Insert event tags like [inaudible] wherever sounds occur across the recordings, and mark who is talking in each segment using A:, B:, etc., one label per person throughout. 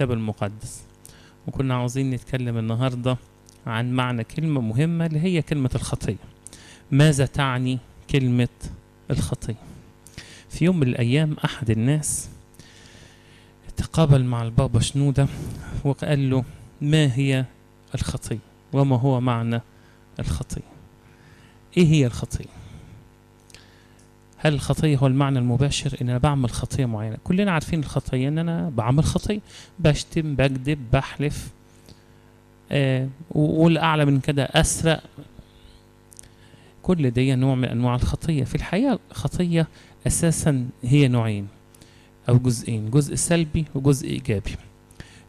A: الكتاب المقدس. وكنا عاوزين نتكلم النهاردة عن معنى كلمة مهمة اللي هي كلمة الخطية. ماذا تعني كلمة الخطية؟ في يوم من الأيام أحد الناس تقابل مع البابا شنودة وقال له ما هي الخطية؟ وما هو معنى الخطية؟ إيه هي الخطية؟ هل الخطية هو المعنى المباشر إن أنا بعمل خطية معينة؟ كلنا عارفين الخطية إن أنا بعمل خطية. بشتم بكذب بحلف. آه والأعلى من كده أسرق. كل دي نوع من أنواع الخطية. في الحقيقة الخطية أساسا هي نوعين أو جزئين جزء سلبي وجزء إيجابي.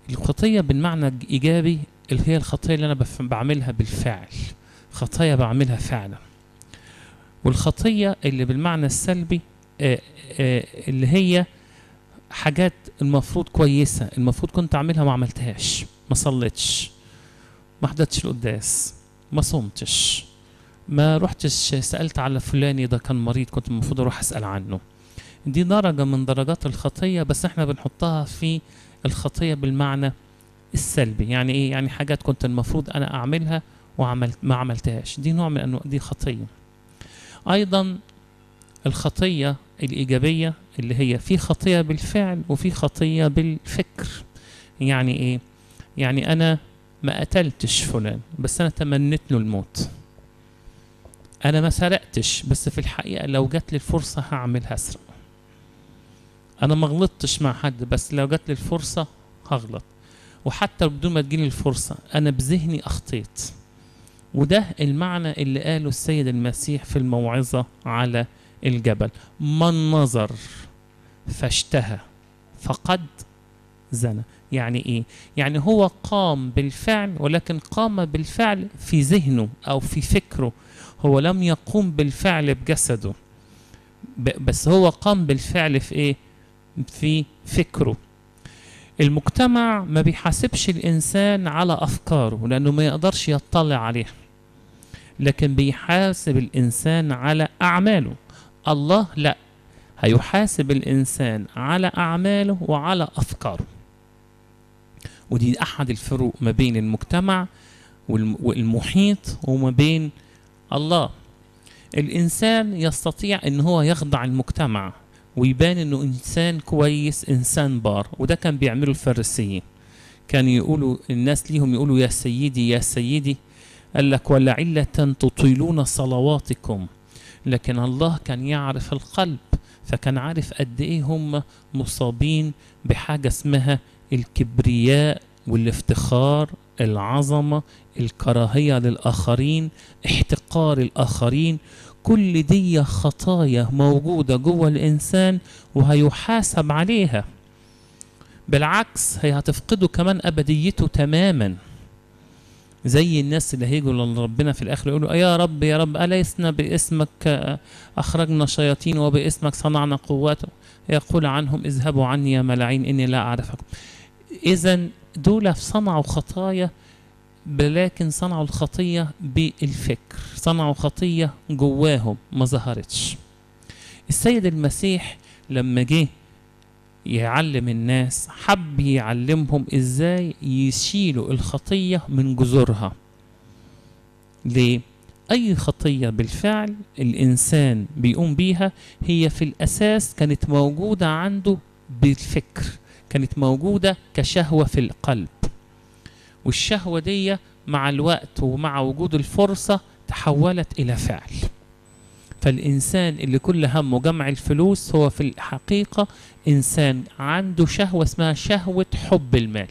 A: الخطية بالمعنى الإيجابي اللي هي الخطية اللي أنا بف- بعملها بالفعل. خطايا بعملها فعلا. والخطية اللي بالمعنى السلبي آه، آه، اللي هي حاجات المفروض كويسة المفروض كنت أعملها وما عملتهاش ما صليتش ما حضرتش القداس ما صمتش ما رحتش سألت على فلاني ده كان مريض كنت المفروض أروح أسأل عنه. دي درجة من درجات الخطية بس إحنا بنحطها في الخطية بالمعنى السلبي. يعني إيه؟ يعني حاجات كنت المفروض أنا أعملها وعملت ما عملتهاش. دي نوع من انواع دي خطية. أيضا الخطية الإيجابية اللي هي في خطية بالفعل وفي خطية بالفكر. يعني إيه؟ يعني أنا ما قتلتش فلان بس أنا تمنيت له الموت. أنا ما سرقتش بس في الحقيقة لو جات لي الفرصة هعمل هسرق. أنا ما غلطتش مع حد بس لو جات لي الفرصة هغلط. وحتى بدون ما تجيني الفرصة أنا بذهني أخطيت. وده المعنى اللي قاله السيد المسيح في الموعظة على الجبل. من نظر فاشتهى فقد زنى. يعني إيه؟ يعني هو قام بالفعل ولكن قام بالفعل في ذهنه أو في فكره. هو لم يقوم بالفعل بجسده بس هو قام بالفعل في إيه؟ في فكره. المجتمع ما بيحاسبش الإنسان على أفكاره لأنه ما يقدرش يطلع عليها. لكن بيحاسب الإنسان على أعماله. الله لا هيحاسب الإنسان على أعماله وعلى أفكاره. ودي أحد الفروق ما بين المجتمع والم- والمحيط وما بين الله. الإنسان يستطيع أن هو يخضع المجتمع. ويبان إنه إنسان كويس إنسان بار. وده كان بيعمله الفارسيين. كان يقولوا الناس ليهم يقولوا يا سيدي يا سيدي قال لك ولعلة تطيلون صلواتكم. لكن الله كان يعرف القلب فكان عارف قد إيه هم مصابين بحاجة اسمها الكبرياء والافتخار العظمة الكراهية للآخرين احتقار الآخرين كل دي خطايا موجودة جوه الإنسان وهيحاسب عليها. بالعكس هي هتفقده كمان أبديته تماما. زي الناس اللي هيجوا لربنا في الآخر يقولوا يا رب يا رب أليسنا باسمك؟ أخرجنا شياطين وباسمك صنعنا قوات. يقول عنهم اذهبوا عني يا ملاعين إني لا أعرفكم. إذا دول صنعوا خطايا لكن صنعوا الخطية بالفكر صنعوا خطية جواهم ما ظهرتش. السيد المسيح لما جه يعلم الناس حب يعلمهم إزاي يشيلوا الخطية من جذورها. ليه؟ أي خطية بالفعل الإنسان بيقوم بيها هي في الأساس كانت موجودة عنده بالفكر كانت موجودة كشهوة في القلب. والشهوة دي مع الوقت ومع وجود الفرصة تحولت إلى فعل. فالإنسان اللي كل همه جمع الفلوس هو في الحقيقة إنسان عنده شهوة اسمها شهوة حب المال.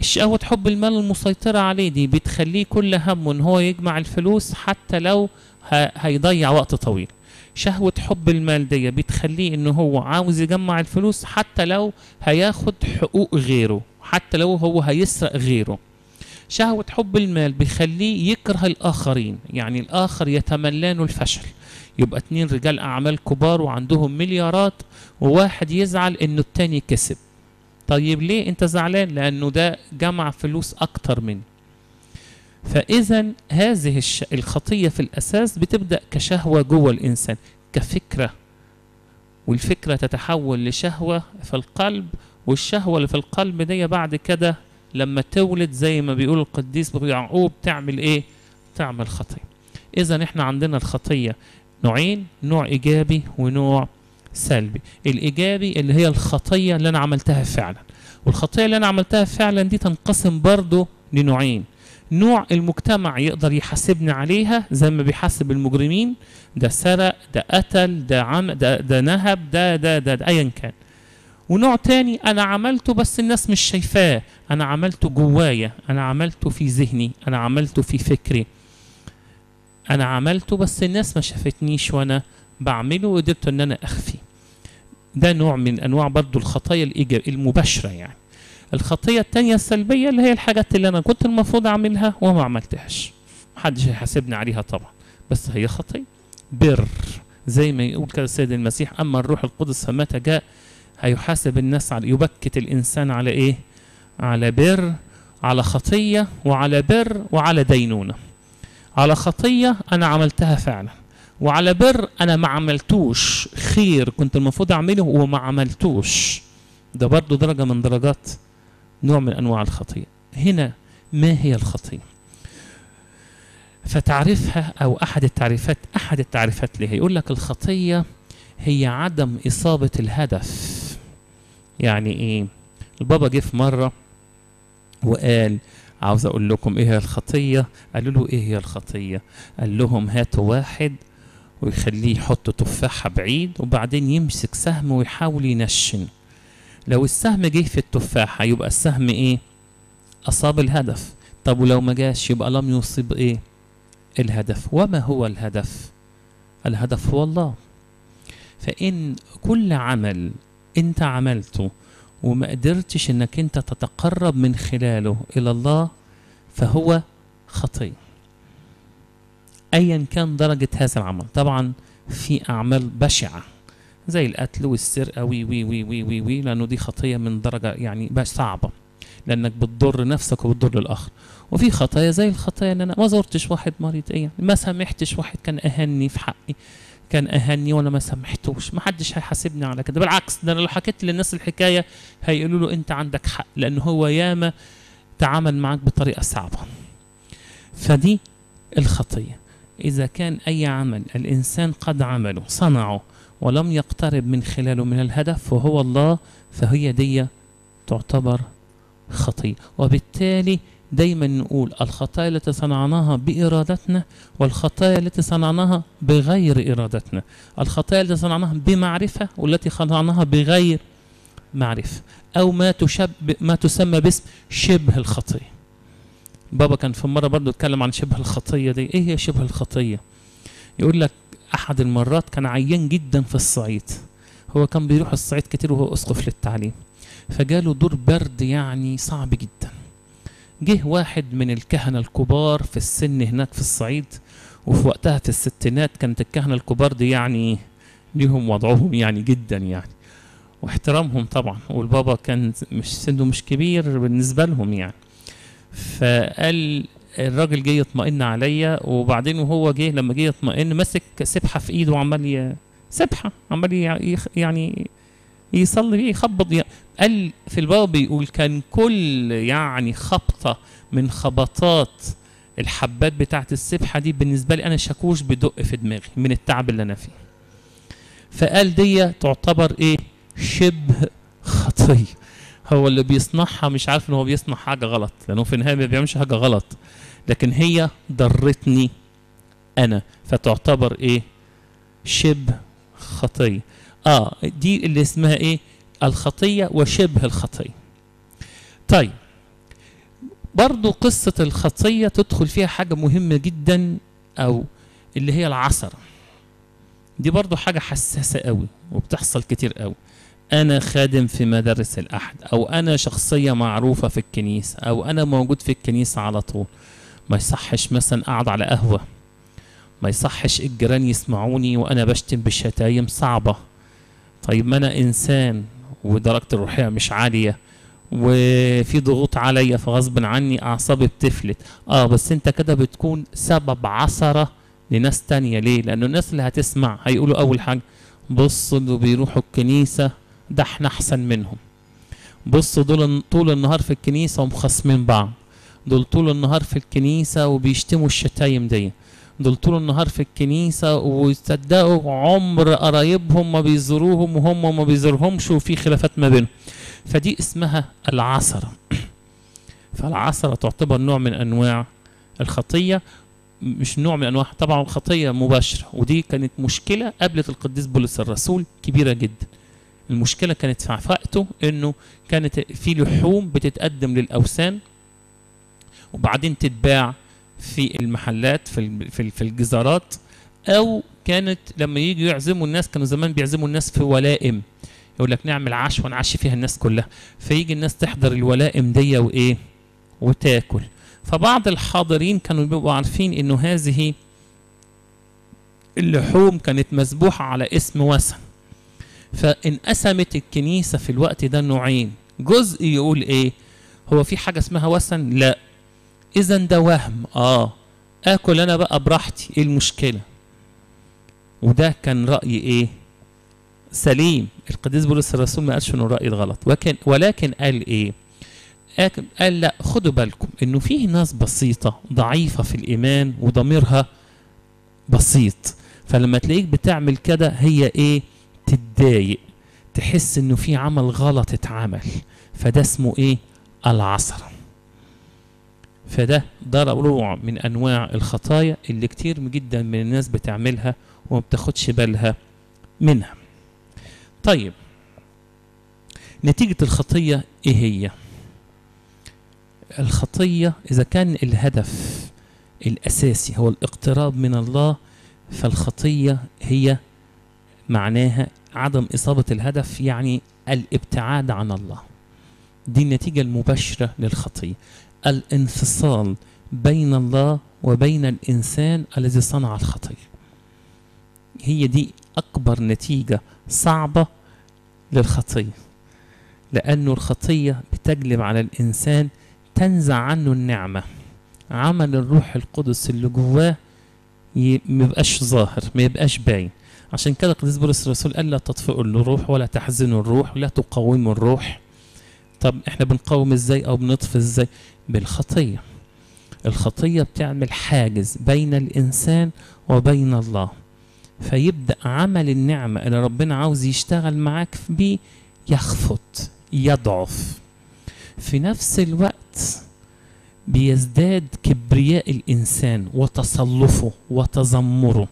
A: الشهوة حب المال المسيطرة عليه دي بتخليه كل همه إن هو يجمع الفلوس حتى لو هيضيع وقت طويل. شهوة حب المال دي بتخليه إن هو عاوز يجمع الفلوس حتى لو هياخد حقوق غيره. حتى لو هو هيسرق غيره. شهوة حب المال بيخليه يكره الآخرين يعني الآخر يتمنى له الفشل. يبقى اتنين رجال أعمال كبار وعندهم مليارات وواحد يزعل إنه التاني كسب. طيب ليه أنت زعلان؟ لأنه ده جمع فلوس أكتر مني فإذا هذه. الخطية في الأساس بتبدأ كشهوة جوه الإنسان كفكرة. والفكرة تتحول لشهوة في القلب والشهوة اللي في القلب دي بعد كده لما تولد زي ما بيقول القديس يعقوب تعمل إيه؟ تعمل خطية. اذا إحنا عندنا الخطية. نوعين؟ نوع إيجابي ونوع سلبي. الإيجابي اللي هي الخطية اللي أنا عملتها فعلا. والخطية اللي أنا عملتها فعلا دي تنقسم برضو لنوعين. نوع المجتمع يقدر يحاسبني عليها زي ما بيحاسب المجرمين. ده سرق ده قتل ده عم ده ده نهب ده ده ده, ده ايا كان. ونوع تاني أنا عملته بس الناس مش شايفاه. أنا عملته جوايا أنا عملته في ذهني أنا عملته في فكري. أنا عملته بس الناس ما شافتنيش وأنا بعمله وقدرت إن أنا أخفي. ده نوع من أنواع برضو الخطايا المباشرة يعني. الخطية التانية السلبية اللي هي الحاجات اللي أنا كنت المفروض أعملها وما عملتهاش. محدش هيحاسبني عليها طبعا بس هي خطية. بر زي ما يقول كده السيد المسيح أما الروح القدس فمتى جاء هيحاسب الناس على يبكت الإنسان على إيه؟ على بر على خطية وعلى بر وعلى دينونة. على خطية أنا عملتها فعلا وعلى بر أنا ما عملتوش خير كنت المفروض أعمله وما عملتوش. ده برضو درجة من درجات نوع من أنواع الخطية. هنا ما هي الخطية؟ فتعريفها أو أحد التعريفات أحد التعريفات لها يقول لك الخطية هي عدم إصابة الهدف. يعني إيه؟ البابا جه في مرة وقال عاوز أقول لكم إيه هي الخطية؟ قالوا له إيه هي الخطية؟ قال لهم هاتوا واحد ويخليه يحط تفاحة بعيد وبعدين يمسك سهم ويحاول ينشن. لو السهم جه في التفاحة يبقى السهم إيه؟ أصاب الهدف. طب ولو ما جاش يبقى لم يصيب إيه؟ الهدف. وما هو الهدف؟ الهدف هو الله. فإن كل عمل انت عملته وما قدرتش انك انت تتقرب من خلاله إلى الله فهو خطيه ايا كان درجة هذا العمل. طبعا في أعمال بشعة زي القتل والسرقة وي وي وي وي وي, وي لأنه دي خطية من درجة يعني صعبة. لأنك بتضر نفسك وبتضر الآخر. وفي خطايا زي الخطايا إن أنا ما زرتش واحد مريض إيه ما سامحتش واحد كان اهني في حقي. كان أهني وأنا ما سامحتوش ما حدش هيحاسبني على كده. بالعكس ده أنا لو حكيت للناس الحكاية هيقولوا له أنت عندك حق لأن هو ياما تعامل معك بطريقة صعبة. فدي الخطية. إذا كان أي عمل الإنسان قد عمله صنعه ولم يقترب من خلاله من الهدف وهو الله فهي دي تعتبر خطية. وبالتالي دايما نقول الخطايا التي صنعناها بإرادتنا والخطايا التي صنعناها بغير إرادتنا. الخطايا التي صنعناها بمعرفة والتي صنعناها بغير معرفة. أو ما تشب ما تسمى باسم شبه الخطية. بابا كان في مرة برضو اتكلم عن شبه الخطية دي. إيه هي شبه الخطية؟ يقول لك أحد المرات كان عيان جدا في الصعيد. هو كان بيروح الصعيد كتير وهو أسقف للتعليم. فجاله دور برد يعني صعب جدا. جه واحد من الكهنة الكبار في السن هناك في الصعيد وفي وقتها في الستينات كانت الكهنة الكبار دي يعني ليهم وضعهم يعني جدا يعني واحترامهم طبعا والبابا كان مش سنه مش كبير بالنسبة لهم يعني. فقال الراجل جه يطمئن عليا وبعدين وهو جه لما جه يطمئن مسك سبحة في إيده وعمال ي... سبحة عمال يعني يصلي يخبط. قال في الباب بيقول كان كل يعني خبطة من خبطات الحبات بتاعت السبحة دي بالنسبة لي أنا شاكوش بدق في دماغي من التعب اللي أنا فيه. فقال دي تعتبر إيه؟ شبه خطية. هو اللي بيصنعها مش عارف إن هو بيصنع حاجة غلط لأنه في النهاية ما بيعملش حاجة غلط. لكن هي ضرتني أنا فتعتبر إيه؟ شبه خطية. آه دي اللي اسمها إيه؟ الخطية وشبه الخطية. طيب برضو قصة الخطية تدخل فيها حاجة مهمة جدا أو اللي هي العثرة دي برضو حاجة حساسة قوي وبتحصل كتير قوي. أنا خادم في مدارس الأحد أو أنا شخصية معروفة في الكنيسة أو أنا موجود في الكنيسة على طول. ما يصحش مثلا أقعد على قهوة. ما يصحش الجيران يسمعوني وأنا بشتم بشتايم صعبة. طيب ما أنا إنسان ودرجتي الروحيه مش عالية وفي ضغوط عليا فغصب عني اعصابي بتفلت. آه بس أنت كده بتكون سبب عثرة لناس تانية. ليه؟ لأنه الناس اللي هتسمع هيقولوا أول حاجة بصوا اللي بيروحوا الكنيسة ده إحنا أحسن منهم. بصوا دول طول النهار في الكنيسة ومخاصمين بعض. دول طول النهار في الكنيسة وبيشتموا الشتايم دي. دول طول النهار في الكنيسة ويصدقوا عمر قرايبهم ما بيزوروهم وهم ما بيزورهمش وفي خلافات ما بينهم. فدي اسمها العثرة [clears throat] فالعثرة تعتبر نوع من أنواع الخطية مش نوع من أنواع طبعا الخطية مباشرة. ودي كانت مشكلة قابلت القديس بولس الرسول كبيرة جدا. المشكلة كانت في وقته إنه كانت في لحوم بتتقدم للأوثان وبعدين تتباع في المحلات في في ال- في الجزارات أو كانت لما يجوا يعزموا الناس كانوا زمان بيعزموا الناس في ولائم. يقول لك نعمل عشوه نعشي فيها الناس كلها. فيجي الناس تحضر الولائم دي وإيه؟ وتاكل. فبعض الحاضرين كانوا بيبقوا عارفين إنه هذه اللحوم كانت مذبوحه على اسم وثن. فانقسمت الكنيسة في الوقت ده نوعين. جزء يقول إيه؟ هو في حاجة اسمها وثن؟ لا. اذا ده وهم. آه. آكل أنا بقى براحتي. إيه المشكلة؟ وده كان رأي إيه؟ سليم. القديس بولس الرسول ما قالش إنه راي غلط ولكن ولكن قال إيه؟ قال لا خدوا بالكم إنه فيه ناس بسيطة ضعيفة في الإيمان وضميرها بسيط. فلما تلاقيك بتعمل كده هي إيه؟ تتضايق. تحس إنه في عمل غلط اتعمل. فده اسمه إيه؟ العثره فده ده نوع من أنواع الخطايا اللي كتير جدا من الناس بتعملها وما بتاخدش بالها منها. طيب نتيجة الخطية إيه هي؟ الخطية إذا كان الهدف الأساسي هو الاقتراب من الله فالخطية هي معناها عدم إصابة الهدف يعني الابتعاد عن الله. دي النتيجة المباشرة للخطية. الانفصال بين الله وبين الإنسان الذي صنع الخطية هي دي أكبر نتيجة صعبة للخطية لأنه الخطية بتجلب على الإنسان تنزع عنه النعمة. عمل الروح القدس اللي جواه ما يبقاش ظاهر ما يبقاش باين. عشان كده القديس بولس الرسول قال لا تطفئوا الروح ولا تحزنوا الروح ولا تقاوموا الروح. طب إحنا بنقاوم إزاي أو بنطفي إزاي؟ بالخطية. الخطية بتعمل حاجز بين الإنسان وبين الله. فيبدأ عمل النعمة اللي ربنا عاوز يشتغل معاك بيه يخفت يضعف. في نفس الوقت بيزداد كبرياء الإنسان وتصلفه وتذمره.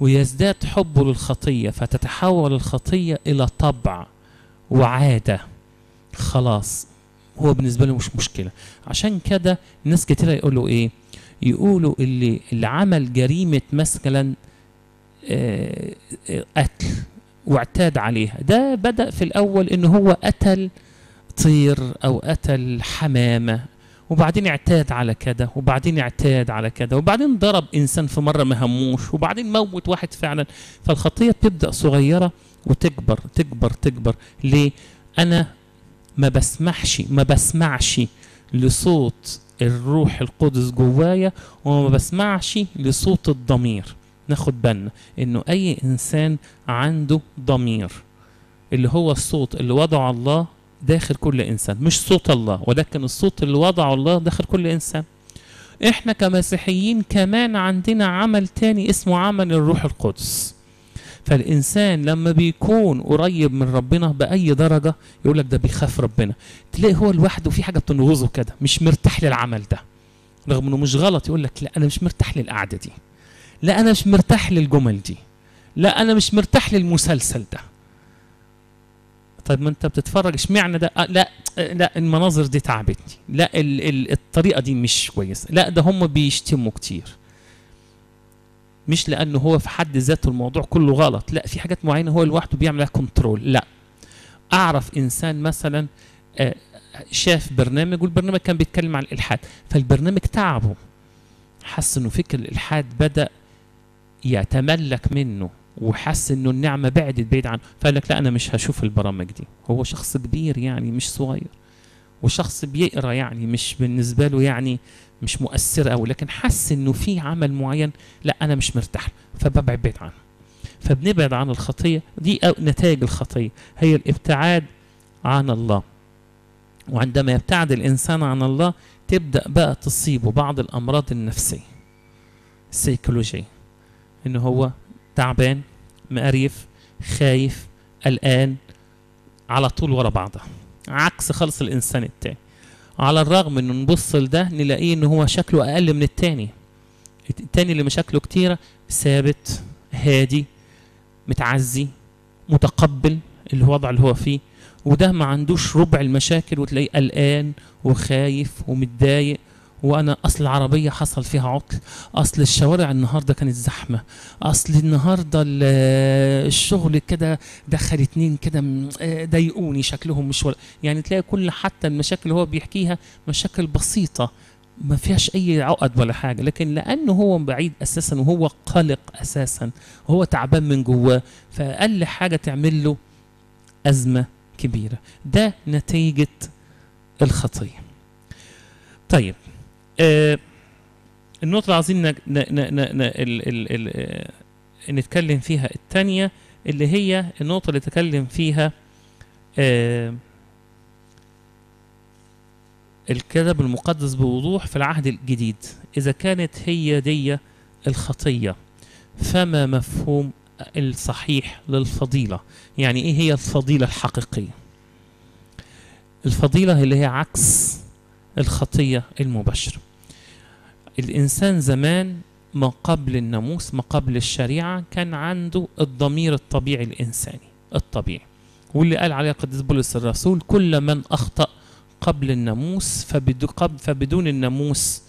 A: ويزداد حبه للخطية فتتحول الخطية إلى طبع وعادة. خلاص هو بالنسبة له مش مشكلة. عشان كده ناس كتير يقولوا إيه؟ يقولوا اللي اللي عمل جريمة مثلا آه، آه، قتل واعتاد عليها. ده بدأ في الأول ان هو قتل طير أو قتل حمامة وبعدين اعتاد على كده وبعدين اعتاد على كده وبعدين ضرب إنسان في مرة ما هموش وبعدين موت واحد فعلا. فالخطية بتبدأ صغيرة وتكبر تكبر تكبر. ليه؟ أنا ما بسمحش ما بسمعش لصوت الروح القدس جوايا وما بسمعش لصوت الضمير. ناخد بالنا إنه أي إنسان عنده ضمير اللي هو الصوت اللي وضعه الله داخل كل إنسان مش صوت الله ولكن الصوت اللي وضعه الله داخل كل إنسان. إحنا كمسيحيين كمان عندنا عمل تاني اسمه عمل الروح القدس. فالإنسان لما بيكون قريب من ربنا بأي درجة يقول لك ده بيخاف ربنا. تلاقي هو لوحده في حاجة بتنغزه كده مش مرتاح للعمل ده. رغم إنه مش غلط يقول لك لا أنا مش مرتاح للقعدة دي. لا أنا مش مرتاح للجمل دي. لا أنا مش مرتاح للمسلسل ده. طيب ما أنت بتتفرج إشمعنى ده؟ آه لا آه لا المناظر دي تعبتني. لا ال ال الطريقة دي مش كويسة. لا ده هم بيشتموا كتير. مش لأنه هو في حد ذاته الموضوع كله غلط لا في حاجات معينة هو لوحده بيعمل كنترول لا. أعرف إنسان مثلا آه، شاف برنامج والبرنامج كان بيتكلم عن الإلحاد فالبرنامج تعبه. حس إنه فكر الإلحاد بدأ يتملك منه وحس إنه النعمة بعدت بعيد عنه فقال لك لا أنا مش هشوف البرامج دي. هو شخص كبير يعني مش صغير. وشخص بيقرأ يعني مش بالنسبة له يعني مش مؤثر قوي لكن حس إنه في عمل معين لا أنا مش مرتاح له فببعد عنه. فبنبعد عن الخطية دي نتائج الخطية هي الابتعاد عن الله. وعندما يبتعد الإنسان عن الله تبدأ بقى تصيبه بعض الأمراض النفسية السيكولوجية إن هو تعبان مقريف خايف قلقان على طول ورا بعضها عكس خالص الإنسان التاني. على الرغم إنه نبص لده نلاقيه إن هو شكله أقل من التاني. التاني اللي مشاكله كتيرة ثابت هادي متعزي متقبل الوضع اللي هو فيه. وده ما عندوش ربع المشاكل وتلاقيه قلقان وخايف ومتضايق وأنا أصل العربيه حصل فيها عطل. أصل الشوارع النهارده كانت زحمة. أصل النهارده ال- الشغل كده دخل اتنين كده آه، ضايقوني شكلهم مش ولا يعني تلاقي كل حتى المشاكل اللي هو بيحكيها مشاكل بسيطة ما فيهاش أي عقد ولا حاجة. لكن لأنه هو بعيد أساسا وهو قلق أساسا وهو تعبان من جواه فأقل حاجة تعمل له أزمة كبيرة. ده نتيجة الخطية. طيب آه النقطة اللي عايزين آه، نتكلم فيها. الثانية اللي هي النقطة اللي تكلم فيها آه الكتاب المقدس بوضوح في العهد الجديد إذا كانت هي دي الخطية فما مفهوم الصحيح للفضيلة؟ يعني إيه هي الفضيلة الحقيقية؟ الفضيلة اللي هي عكس الخطية المباشرة. الإنسان زمان ما قبل الناموس ما قبل الشريعة كان عنده الضمير الطبيعي الإنساني الطبيعي. واللي قال عليه القديس بولس الرسول كل من أخطأ قبل الناموس فبدون الناموس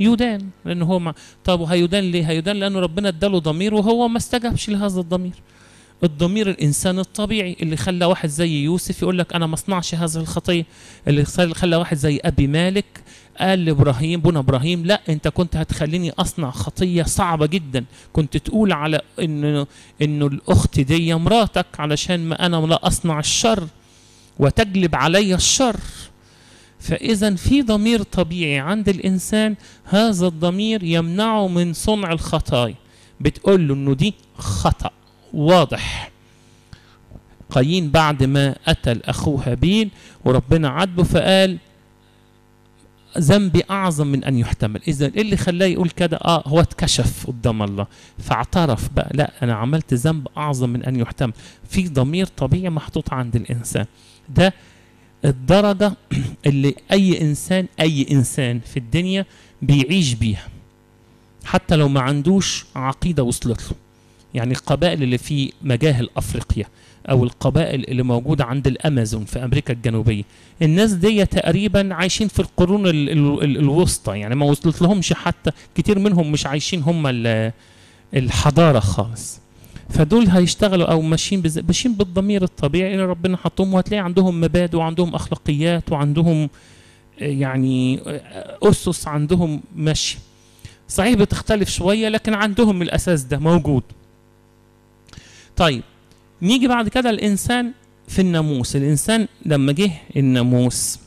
A: يدان. لأنه هو ما طب وهيدان ليه؟ هيدان لأنه ربنا اداله ضمير وهو ما استجابش لهذا الضمير. الضمير الإنسان الطبيعي اللي خلى واحد زي يوسف يقول لك أنا ما أصنعش هذه الخطية اللي خل- خلى واحد زي أبي مالك قال لإبراهيم بنا إبراهيم لا أنت كنت هتخليني أصنع خطية صعبة جدا. كنت تقول على انه إنه الأخت دي مراتك علشان ما أنا لا أصنع الشر وتجلب علي الشر. فاذا في ضمير طبيعي عند الإنسان هذا الضمير يمنعه من صنع الخطايا. بتقول له إنه دي خطأ واضح. قايين بعد ما قتل اخوه هابيل وربنا عاتبه فقال ذنبي أعظم من أن يحتمل. إذا إيه اللي خلاه يقول كده؟ آه هو اتكشف قدام الله فاعترف بقى لا أنا عملت ذنب أعظم من أن يحتمل. في ضمير طبيعي محطوط عند الإنسان. ده الدرجة [clears throat] اللي أي إنسان أي إنسان في الدنيا بيعيش بيها حتى لو ما عندوش عقيدة وصلت له. يعني القبائل اللي في مجاهل أفريقيا أو القبائل اللي موجودة عند الأمازون في أمريكا الجنوبية. الناس دي تقريبا عايشين في القرون ال ال ال الوسطى يعني ما وصلت لهمش حتى كتير منهم مش عايشين هم ال- الحضارة خالص. فدول هيشتغلوا أو ماشيين ماشيين بالضمير الطبيعي اللي ربنا حطهم وهتلاقي عندهم مبادئ وعندهم أخلاقيات وعندهم يعني أسس عندهم ماشي. صحيح بتختلف شوية لكن عندهم الأساس ده موجود. طيب نيجي بعد كده الإنسان في الناموس. الإنسان لما جه الناموس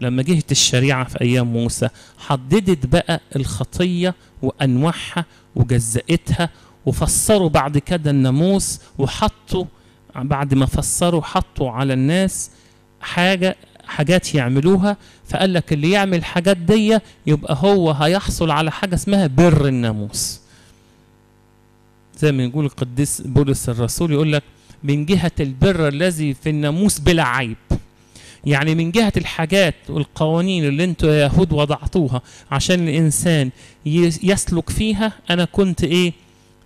A: لما جهت الشريعة في أيام موسى حددت بقى الخطية وأنواعها وجزأتها وفسروا بعد كده الناموس وحطوا بعد ما فسروا حطوا على الناس حاجة حاجات يعملوها. فقال لك اللي يعمل الحاجات دي يبقى هو هيحصل على حاجة اسمها بر الناموس. زي ما يقول القديس بولس الرسول يقول لك من جهة البر الذي في الناموس بلا عيب. يعني من جهة الحاجات والقوانين اللي أنتوا يا يهود وضعتوها عشان الإنسان يسلك فيها أنا كنت إيه؟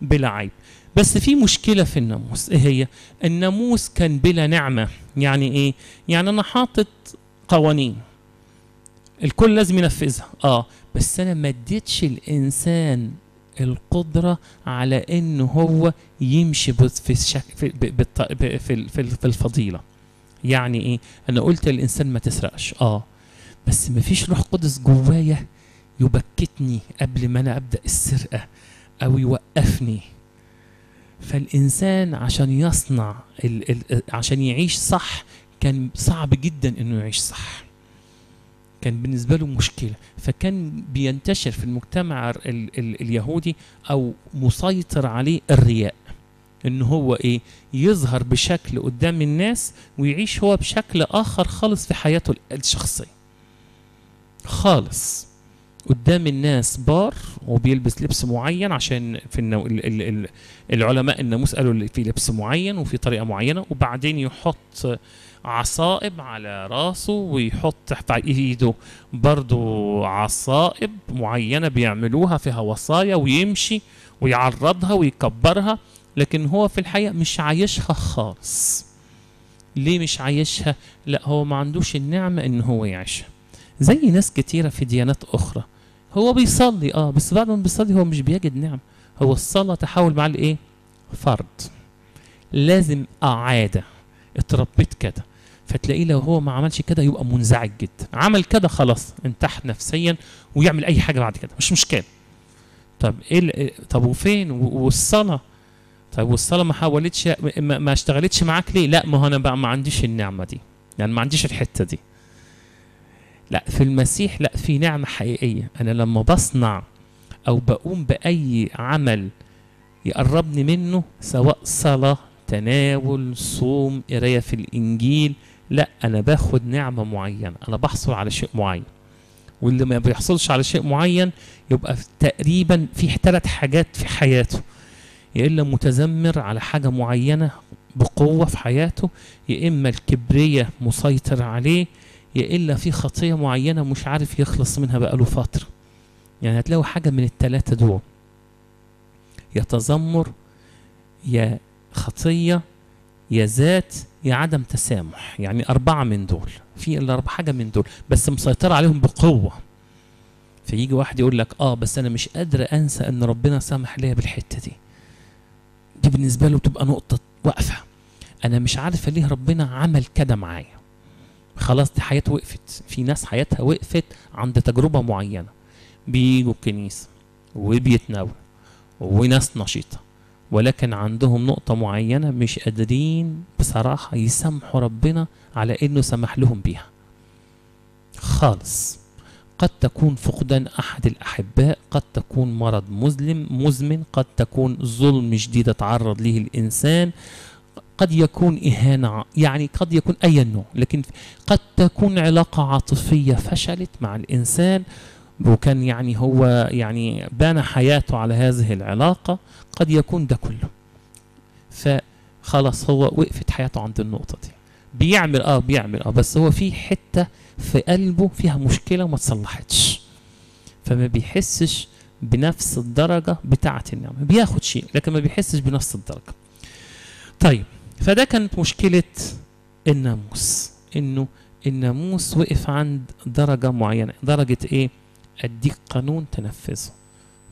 A: بلا عيب. بس في مشكلة في الناموس. إيه هي؟ الناموس كان بلا نعمة. يعني إيه؟ يعني أنا حاطط قوانين. الكل لازم ينفذها. آه. بس أنا ما اديتش الإنسان القدرة على انه هو يمشي في في في في ال- في الفضيلة. يعني إيه؟ أنا قلت للانسان ما تسرقش. آه. بس ما فيش روح قدس جوايا يبكتني قبل ما أنا أبدأ السرقة أو يوقفني. فالإنسان عشان يصنع عشان يعيش صح كان صعب جدا إنه يعيش صح. كان بالنسبة له مشكلة. فكان بينتشر في المجتمع ال ال اليهودي أو مسيطر عليه الرياء. إن هو إيه؟ يظهر بشكل قدام الناس ويعيش هو بشكل آخر خالص في حياته الشخصية. خالص. قدام الناس بار وبيلبس لبس معين عشان في النو... ال... ال... ال... العلماء الناموس قالوا في لبس معين وفي طريقة معينة وبعدين يحط عصائب على راسه ويحط في ايده برضو عصائب معينة بيعملوها فيها وصايا ويمشي ويعرضها ويكبرها لكن هو في الحقيقة مش عايشها خالص. ليه مش عايشها؟ لا هو ما عندوش النعمة إن هو يعيشها. زي ناس كتيرة في ديانات أخرى. هو بيصلي آه بس بعد ما بيصلي هو مش بيجد نعم هو الصلاة تحول معاه لإيه؟ فرض. لازم عادة اتربيت كده. فتلاقيه لو هو ما عملش كده يبقى منزعج جدا. عمل كده خلاص انتحت نفسيا ويعمل أي حاجة بعد كده مش مشكلة. طب إيه طب وفين؟ والصلاة؟ طيب والصلاة ما حاولتش ما, ما اشتغلتش معاك ليه؟ لا ما هو أنا بقى ما عنديش النعمة دي. يعني ما عنديش الحتة دي. لا في المسيح لا في نعمة حقيقية. أنا لما بصنع أو بقوم بأي عمل يقربني منه سواء صلاة تناول صوم قراية في الإنجيل لا أنا باخد نعمة معينة أنا بحصل على شيء معين. واللي ما بيحصلش على شيء معين يبقى تقريبا في ثلاث حاجات في حياته. يا إلا متذمر على حاجة معينة بقوة في حياته يا إما الكبرية مسيطر عليه يا إلا في خطية معينة مش عارف يخلص منها بقاله فترة. يعني هتلاقوا حاجة من التلاتة دول. يا تذمر يا خطية يا ذات يا عدم تسامح يعني أربعة من دول في الأربع حاجة من دول بس مسيطرة عليهم بقوة. فيجي واحد يقول لك آه بس أنا مش قادر أنسى إن ربنا سامح ليا بالحتة دي. دي بالنسبة له تبقى نقطة واقفة. أنا مش عارفه ليه ربنا عمل كده معايا. خلاص دي حياته وقفت. في ناس حياتها وقفت عند تجربة معينة. بيجوا الكنيسة وبيتناولوا وناس نشيطة. ولكن عندهم نقطة معينة مش قادرين بصراحة يسامحوا ربنا على إنه سمح لهم بيها. خالص. قد تكون فقدان أحد الأحباء قد تكون مرض مظلم مزمن قد تكون ظلم شديد تعرض له الإنسان قد يكون إهانة يعني قد يكون أي نوع لكن قد تكون علاقة عاطفية فشلت مع الإنسان وكان يعني هو يعني بان حياته على هذه العلاقة قد يكون ده كله. فخلاص هو وقفت حياته عند النقطة دي. بيعمل آه بيعمل آه بس هو في حتة في قلبه فيها مشكلة وما تصلحتش فما بيحسش بنفس الدرجة بتاعة النعمة. بياخد شيء لكن ما بيحسش بنفس الدرجة. طيب فده كانت مشكلة الناموس. إنه الناموس وقف عند درجة معينة. درجة إيه؟ أديك قانون تنفذه.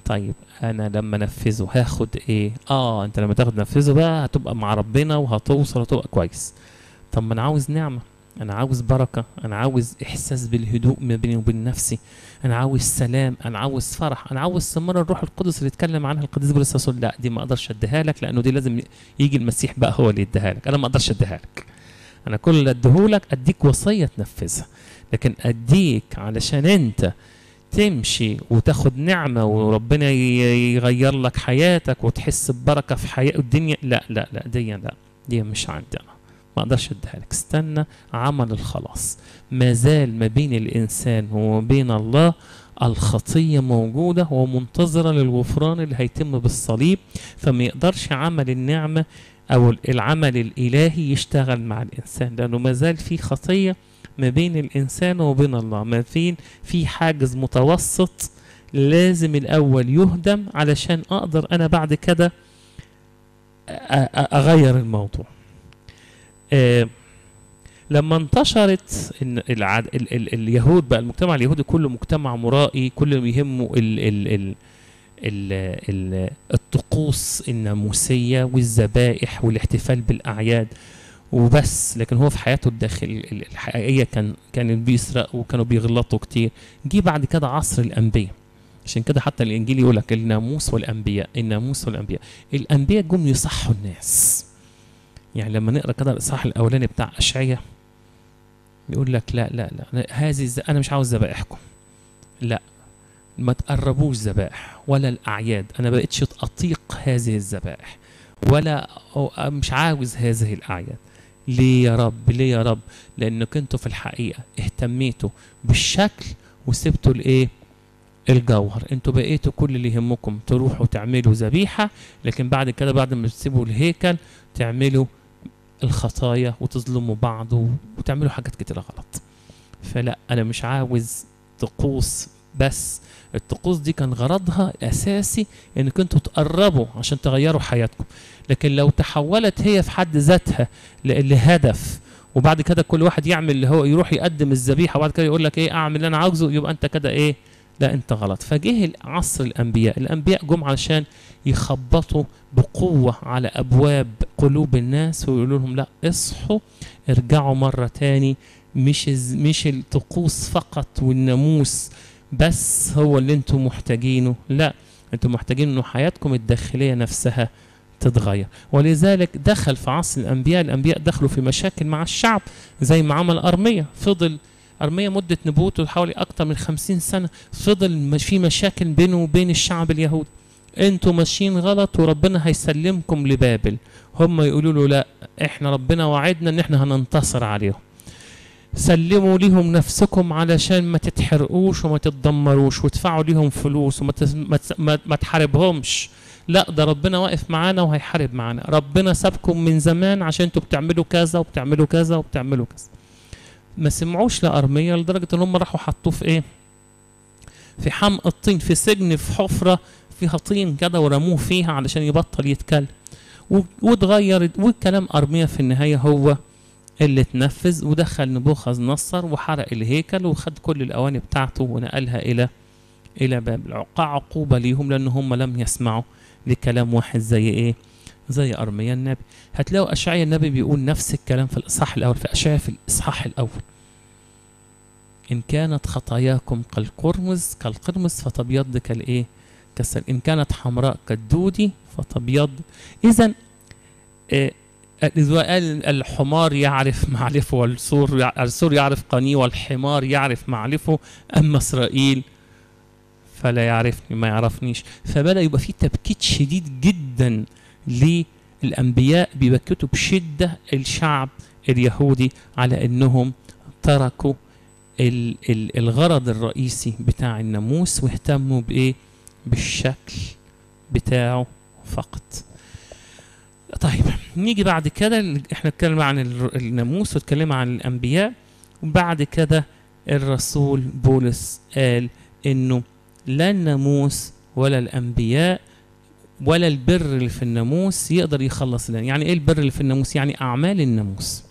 A: طيب أنا لما أنفذه هاخد إيه؟ آه أنت لما تاخد نفذه بقى هتبقى مع ربنا وهتوصل وتبقى كويس. طب ما أنا عاوز نعمة أنا عاوز بركة أنا عاوز إحساس بالهدوء ما بيني وبين نفسي أنا عاوز سلام أنا عاوز فرح أنا عاوز ثمار الروح القدس اللي اتكلم عنها القديس بولس الرسول لا دي ما أقدرش أديها لك لأنه دي لازم يجي المسيح بقى هو اللي يديها لك. أنا ما أقدرش أديها لك. أنا كل اللي أديهولك أديك وصية تنفذها لكن أديك علشان أنت تمشي وتاخد نعمة وربنا يغير لك حياتك وتحس ببركة في حياة الدنيا. لا لا لا دي لا دي مش عندنا. ما أقدرش أديها لك. استنى عمل الخلاص. ما زال ما بين الإنسان وما بين الله الخطية موجودة ومنتظرة للغفران اللي هيتم بالصليب فما يقدرش عمل النعمة أو العمل الإلهي يشتغل مع الإنسان لأنه ما زال في خطية ما بين الإنسان وبين الله. ما فين؟ في حاجز متوسط لازم الأول يهدم علشان أقدر أنا بعد كده أغير الموضوع. آه لما انتشرت إن العد... ال... ال... اليهود بقى المجتمع اليهودي كله مجتمع مرائي كله يهمه ال... ال... ال... ال... ال... الطقوس الناموسية والذبائح والاحتفال بالأعياد. وبس. لكن هو في حياته الداخل الحقيقية كان كان بيسرق وكانوا بيغلطوا كتير. جه بعد كده عصر الأنبياء. عشان كده حتى الإنجيل يقول لك الناموس والأنبياء الناموس والأنبياء. الأنبياء جم يصحوا الناس. يعني لما نقرأ كده الإصحاح الأولاني بتاع اشعياء يقول لك لا لا لا هذه أنا مش عاوز ذبائحكم. لا ما تقربوش ذبائح ولا الأعياد. أنا بقتش أطيق هذه الذبائح ولا مش عاوز هذه الأعياد. ليه يا رب ليه يا رب. لأنك أنتوا في الحقيقة اهتميتوا بالشكل وسبتوا الايه الجوهر. أنتوا بقيتوا كل اللي يهمكم تروحوا تعملوا ذبيحة لكن بعد كده بعد ما تسيبوا الهيكل تعملوا الخطايا وتظلموا بعض وتعملوا حاجات كتيرة غلط. فلا أنا مش عاوز طقوس بس. الطقوس دي كان غرضها الأساسي انك أنتوا تقربوا عشان تغيروا حياتكم. لكن لو تحولت هي في حد ذاتها لهدف وبعد كده كل واحد يعمل اللي هو يروح يقدم الذبيحة وبعد كده يقول لك إيه أعمل اللي أنا عاوزه يبقى أنت كده إيه لا أنت غلط. فجه عصر الأنبياء. الأنبياء جم علشان يخبطوا بقوة على أبواب قلوب الناس ويقولوا لهم لا اصحوا ارجعوا مرة تاني. مش مش الطقوس فقط والناموس بس هو اللي أنتم محتاجينه لا أنتم محتاجين إنه حياتكم الداخلية نفسها تتغير. ولذلك دخل في عصر الأنبياء الأنبياء دخلوا في مشاكل مع الشعب زي ما عمل ارميا فضل ارميا مدة نبوته حوالي أكتر من خمسين سنة. فضل في مشاكل بينه وبين الشعب اليهودي أنتوا ماشيين غلط وربنا هيسلمكم لبابل. هم يقولوا له لا إحنا ربنا وعدنا إن إحنا هننتصر عليهم. سلموا ليهم نفسكم علشان ما تتحرقوش وما تتدمروش وادفعوا ليهم فلوس وما ما تحاربهمش. لا ده ربنا واقف معانا وهيحارب معانا. ربنا سابكم من زمان عشان أنتوا بتعملوا كذا وبتعملوا كذا وبتعملوا كذا. ما سمعوش لأرميا لدرجة إن هم راحوا حطوه في إيه؟ في حمق الطين في سجن في حفرة فيها طين كده ورموه فيها علشان يبطل يتكلم واتغير والكلام أرميا في النهاية هو اللي اتنفذ ودخل نبوخذ نصر وحرق الهيكل وخد كل الأواني بتاعته ونقلها إلى إلى بابل عقوبة ليهم لأن هم لم يسمعوا. لكلام واحد زي إيه؟ زي أرميا النبي. هتلاقوا أشعيا النبي بيقول نفس الكلام في الإصحاح الأول في أشعيا في الإصحاح الأول. إن كانت خطاياكم كالقرمز كالقرمز فتبيض كالإيه؟ كالسل. إن كانت حمراء كالدودي فتبيض إذا آه، قال الحمار يعرف معلفه والسور السور يعرف قنيه والحمار يعرف معلفه أما إسرائيل فلا يعرفني ما يعرفنيش. فبدأ يبقى في تبكيت شديد جدا للأنبياء بيبكتوا بشدة الشعب اليهودي على أنهم تركوا ال- ال- الغرض الرئيسي بتاع الناموس واهتموا بإيه؟ بالشكل بتاعه فقط. طيب نيجي بعد كده إحنا اتكلمنا عن ال- الناموس واتكلمنا عن الأنبياء وبعد كده الرسول بولس قال إنه لا الناموس ولا الأنبياء ولا البر اللي في الناموس يقدر يخلص لنا. يعني إيه البر اللي في الناموس؟ يعني أعمال الناموس.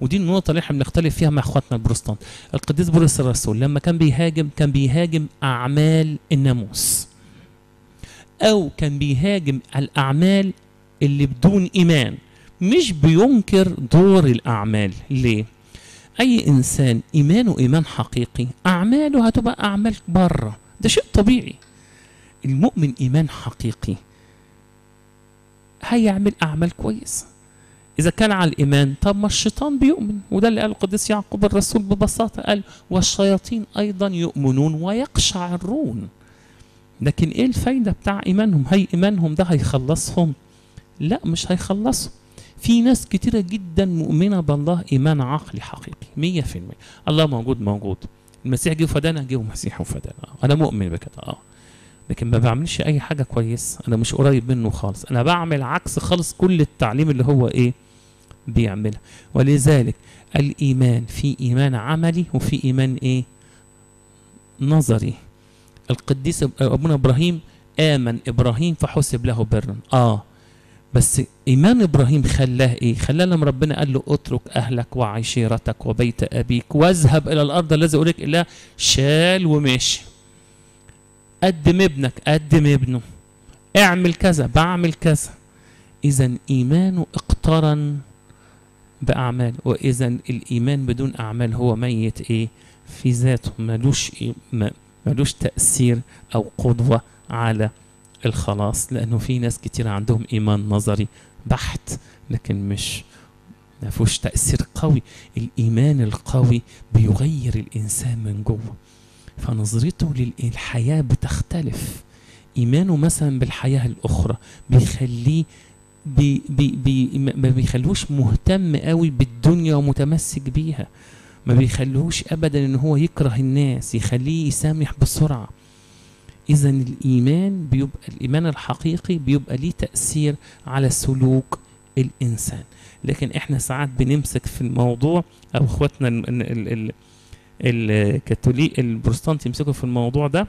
A: ودي النقطة اللي إحنا بنختلف فيها مع إخواتنا البروتستانت القديس بولس الرسول لما كان بيهاجم كان بيهاجم أعمال الناموس. أو كان بيهاجم الأعمال اللي بدون إيمان. مش بينكر دور الأعمال. ليه؟ أي إنسان ايمانه ايمان حقيقي أعماله هتبقى أعمال بره. ده شيء طبيعي. المؤمن إيمان حقيقي. هيعمل أعمال كويسه إذا كان على الإيمان طب ما الشيطان بيؤمن. وده اللي قاله القديس يعقوب الرسول ببساطة. قال والشياطين أيضا يؤمنون ويقشعرون. لكن إيه الفايدة بتاع إيمانهم؟ هي إيمانهم ده هيخلصهم؟ لا مش هيخلصوا. في ناس كتيرة جدا مؤمنة بالله إيمان عقلي حقيقي مية في المية. الله موجود موجود. المسيح جه وفدانا جه ومسيح وفدانا. أنا مؤمن بكده آه. لكن ما بعملش أي حاجة كويس أنا مش قريب منه خالص. أنا بعمل عكس خالص كل التعليم اللي هو إيه؟ بيعملها. ولذلك الإيمان في إيمان عملي وفي إيمان إيه؟ نظري. القديس أبونا إبراهيم آمن إبراهيم فحسب له برا. آه. بس إيمان إبراهيم خلاه إيه؟ خلاه لما ربنا قال له اترك أهلك وعشيرتك وبيت أبيك واذهب إلى الأرض الذي أريك إليها شال وماشي قدم ابنك قدم ابنه اعمل كذا بعمل كذا إذا إيمانه اقترن بأعمال وإذا الإيمان بدون أعمال هو ميت إيه؟ في ذاته ملوش إيه؟ ملوش تأثير أو قدوة على الخلاص لأنه في ناس كتير عندهم إيمان نظري بحت لكن مش ما فيهوش تأثير قوي. الإيمان القوي بيغير الإنسان من جوه فنظرته للحياة بتختلف. إيمانه مثلا بالحياة الأخرى بيخليه بي بي بي ما بيخلوش مهتم قوي بالدنيا ومتمسك بيها. ما بيخلوش ابدا إن هو يكره الناس يخليه يسامح بسرعة. إذا الإيمان بيبقى الإيمان الحقيقي بيبقى ليه تأثير على سلوك الإنسان. لكن إحنا ساعات بنمسك في الموضوع ال- ال- الكاثوليك البروتستانت يمسكوا في الموضوع ده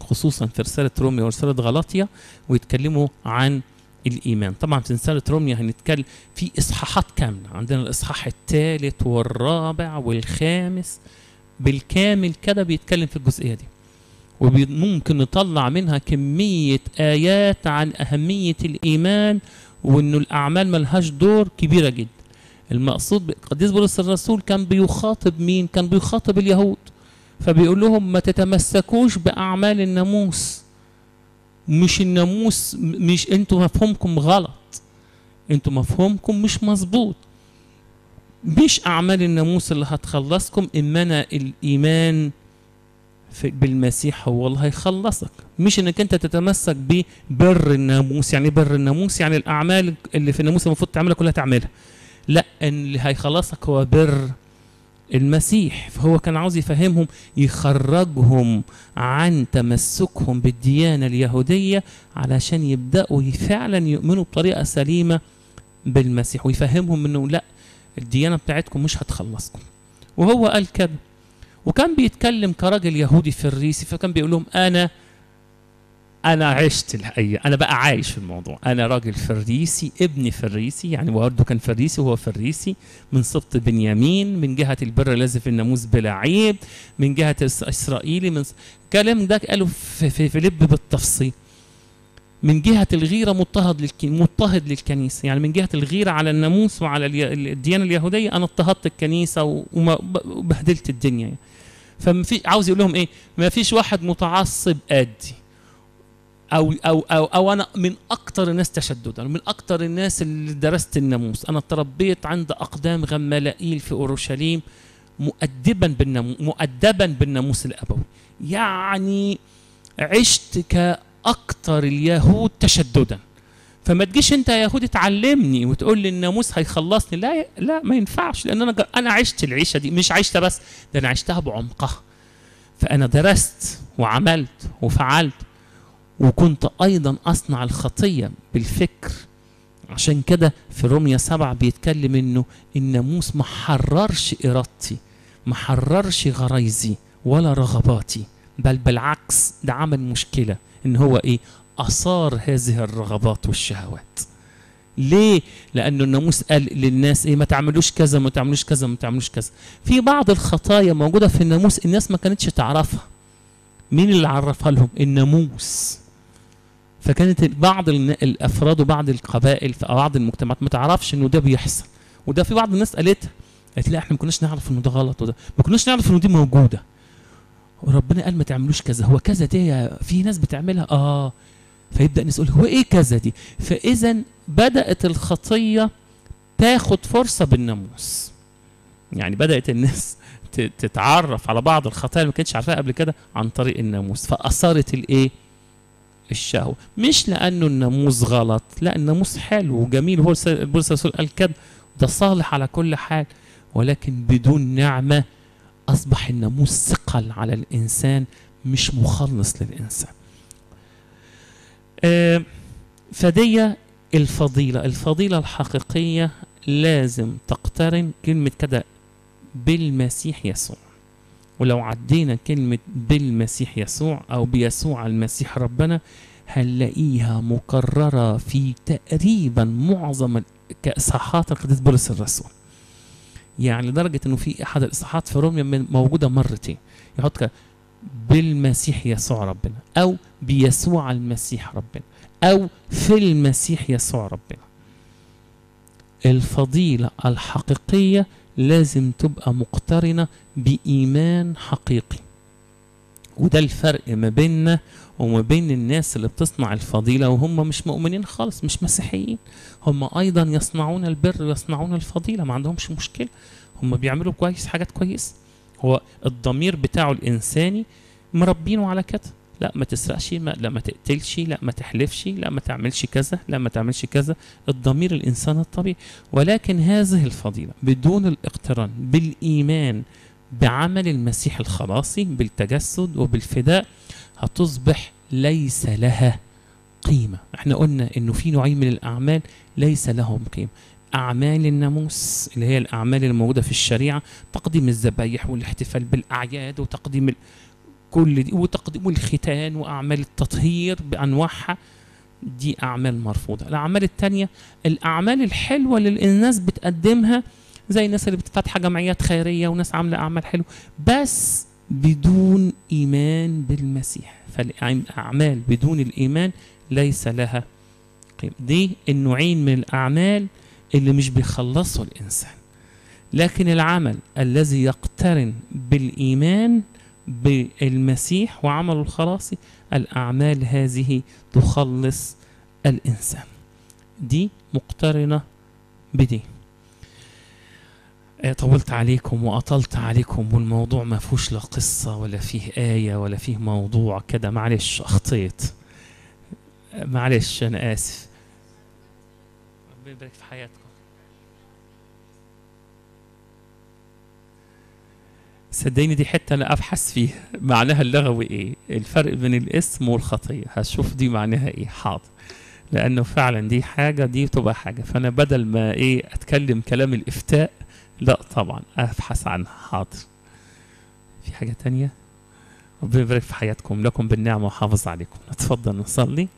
A: خصوصا في رسالة روميا ورساله غلاطيا ويتكلموا عن الإيمان. طبعا في رسالة روميا هنتكلم في إصحاحات كاملة. عندنا الإصحاح الثالث والرابع والخامس بالكامل كده بيتكلم في الجزئية دي. وممكن نطلع منها كمية آيات عن أهمية الإيمان وإنه الأعمال ملهاش دور كبيرة جدا. المقصود قديس بولس الرسول كان بيخاطب مين؟ كان بيخاطب اليهود. فبيقول لهم ما تتمسكوش بأعمال الناموس. مش الناموس مش أنتوا مفهومكم غلط. أنتوا مفهومكم مش مظبوط. مش أعمال الناموس اللي هتخلصكم انما الإيمان في بالمسيح هو اللي هيخلصك مش إنك أنت تتمسك ببر الناموس يعني بر الناموس يعني الأعمال اللي في الناموس المفروض تعملها كلها تعملها. لا إن اللي هيخلصك هو بر المسيح. فهو كان عاوز يفهمهم يخرجهم عن تمسكهم بالديانة اليهودية علشان يبدأوا فعلا يؤمنوا بطريقة سليمة بالمسيح ويفهمهم إنه لا الديانة بتاعتكم مش هتخلصكم. وهو قال كده. وكان بيتكلم كراجل يهودي فريسي فكان بيقول لهم أنا أنا عشت الحقيقة أنا بقى عايش في الموضوع أنا راجل فريسي ابن فريسي يعني برضه كان فريسي وهو فريسي من سبط بنيامين من جهة البر الذي في الناموس بلا عيب من جهة إسرائيلي من الكلام ده قاله في, في فيليب بالتفصيل من جهة الغيرة مضطهد. مضطهد للكنيسة يعني من جهة الغيرة على الناموس وعلى. الديانة اليهودية أنا اضطهدت الكنيسة وبهدلت الدنيا يعني. فما في عاوز يقول لهم إيه؟ ما فيش واحد متعصب قدي أو أو أو أو أنا من أكتر الناس تشددا من أكتر الناس اللي درست الناموس. أنا تربيت عند أقدام غمالائيل في أورشليم مؤدبا بالناموس مؤدبا بالناموس الأبوي. يعني عشت كأكتر اليهود تشددا. فما تجيش انت يا يهودي تعلمني وتقول لي الناموس هيخلصني؟ لا لا ما ينفعش لأن أنا أنا عشت العيشة دي مش عشتها بس ده أنا عشتها بعمقها. فأنا درست وعملت وفعلت وكنت أيضا أصنع الخطية بالفكر. عشان كده في روميا سبعة بيتكلم إنه الناموس ما حررش إرادتي ما حررش غرايزي ولا رغباتي بل بالعكس ده عمل مشكلة. إن هو إيه؟ آثار هذه الرغبات والشهوات. ليه؟ لأنه الناموس قال للناس إيه ما تعملوش كذا ما تعملوش كذا ما تعملوش كذا. في بعض الخطايا موجودة في الناموس الناس ما كانتش تعرفها. مين اللي عرفها لهم؟ الناموس. فكانت بعض الأفراد وبعض القبائل في بعض المجتمعات ما تعرفش إنه ده بيحصل. وده في بعض الناس قالتها قالت لا إحنا ما كناش نعرف إنه ده غلط وده ما كناش نعرف إنه دي موجودة. وربنا قال ما تعملوش كذا. هو كذا دي في ناس بتعملها؟ آه. فيبدأ الناس يقول هو إيه كذا دي؟ فإذا بدأت الخطية تاخد فرصة بالناموس. يعني بدأت الناس تتعرف على بعض الخطايا اللي ما كانتش عارفاها قبل كده عن طريق الناموس. فأثرت الإيه؟ الشهوة. مش لأنه الناموس غلط لا الناموس حلو وجميل. هو بولس الرسول قال كده. ده صالح على كل حال ولكن بدون نعمة أصبح الناموس ثقل على الإنسان مش مخلص للإنسان. آه، فدي الفضيلة. الفضيلة الحقيقية لازم تقترن كلمة كده بالمسيح يسوع. ولو عدينا كلمة بالمسيح يسوع أو بيسوع المسيح ربنا هنلاقيها مكررة في تقريبا معظم كإصحاحات القديس بولس الرسول. يعني لدرجة إنه في أحد الإصحاحات في روميا موجودة مرتين. يحط بالمسيح يسوع ربنا. أو بيسوع المسيح ربنا أو في المسيح يسوع ربنا. الفضيلة الحقيقية لازم تبقى مقترنة بإيمان حقيقي. وده الفرق ما بيننا وما بين الناس اللي بتصنع الفضيلة وهم مش مؤمنين خالص مش مسيحيين. هم أيضا يصنعون البر ويصنعون الفضيلة ما عندهمش مشكلة. هم بيعملوا كويس حاجات كويسة. هو الضمير بتاعه الإنساني مربينه على كده. لا ما تسرقش ما لا ما تقتلش لا ما تحلفش لا ما تعملش كذا لا ما تعملش كذا. الضمير الإنسان الطبيعي. ولكن هذه الفضيلة بدون الاقتران بالإيمان بعمل المسيح الخلاصي بالتجسد وبالفداء هتصبح ليس لها قيمة. إحنا قلنا إنه في نوعين من الأعمال ليس لهم قيمة. أعمال الناموس اللي هي الأعمال الموجودة في الشريعة تقديم الذبايح والاحتفال بالأعياد وتقديم. كل دي وتقديم الختان وأعمال التطهير بأنواعها دي أعمال مرفوضة. الأعمال التانية الأعمال الحلوة اللي الناس بتقدمها زي الناس اللي بتفتح جمعيات خيرية وناس عاملة أعمال حلوة بس بدون إيمان بالمسيح. فالأعمال بدون الإيمان ليس لها قيمة. دي النوعين من الأعمال اللي مش بيخلصوا الإنسان. لكن العمل الذي يقترن بالإيمان بالمسيح وعمله الخلاصي الأعمال هذه تخلص الإنسان. دي مقترنة بدي. آه، طولت عليكم وأطلت عليكم والموضوع ما فيهوش لا قصة ولا فيه آية ولا فيه موضوع كده. معلش أخطيت. آه، معلش أنا آسف. ربنا يبارك في حياتكم. صدقيني دي حتة أنا أبحث فيها معناها اللغوي إيه؟ الفرق بين الاسم والخطية. هشوف دي معناها إيه؟ حاضر. لأنه فعلا دي حاجة دي تبقى حاجة. فأنا بدل ما إيه؟ أتكلم كلام الإفتاء لا طبعا أبحث عنها. حاضر. في حاجة تانية؟ ربنا يبارك في حياتكم. لكم بالنعمة وحافظ عليكم. اتفضل نصلي.